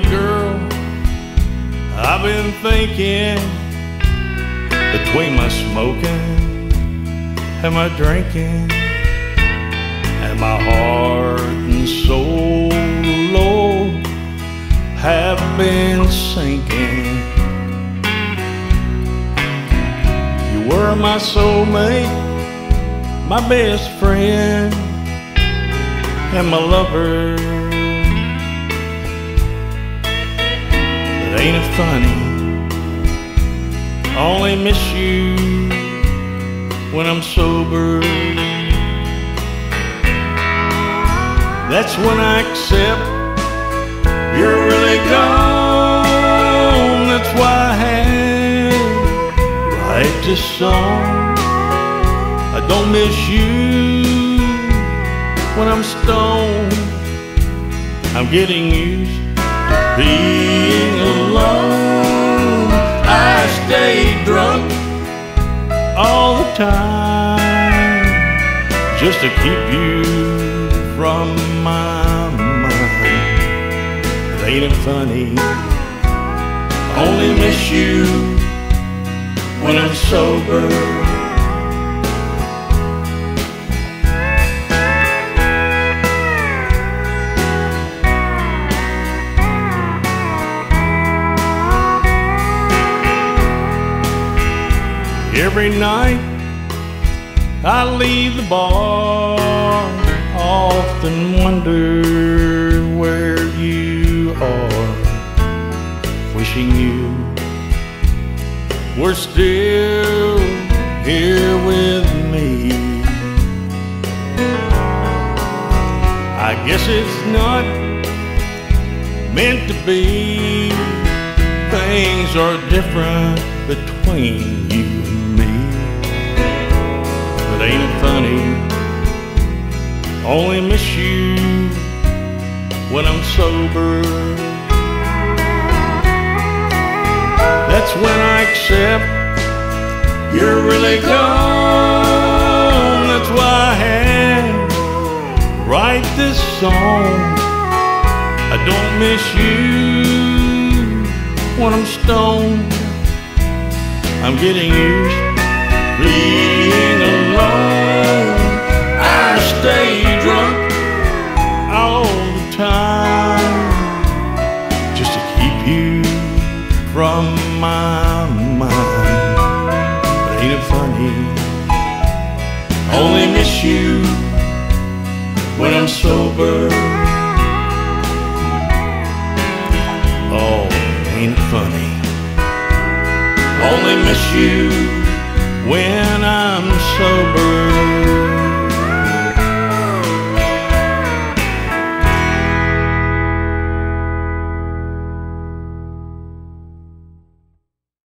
Girl, I've been thinking between my smoking and my drinking and my heart and soul low have been sinking. You were my soulmate, my best friend, and my lover. Ain't it funny? I only miss you when I'm sober. That's when I accept you're really gone. That's why I had write this song. I don't miss you when I'm stoned. I'm getting used to being time just to keep you from my mind. But ain't it funny? Only miss you when I'm sober. Every night I leave the bar, often wonder where you are, wishing you were still here with me. I guess it's not meant to be. Things are different between you funny? Only miss you when I'm sober. That's when I accept you're really gone. That's why I had write this song. I don't miss you when I'm stoned. I'm getting used to from my mind. But ain't it funny? Only miss you when I'm sober. Oh, ain't it funny? Only miss you when I'm sober.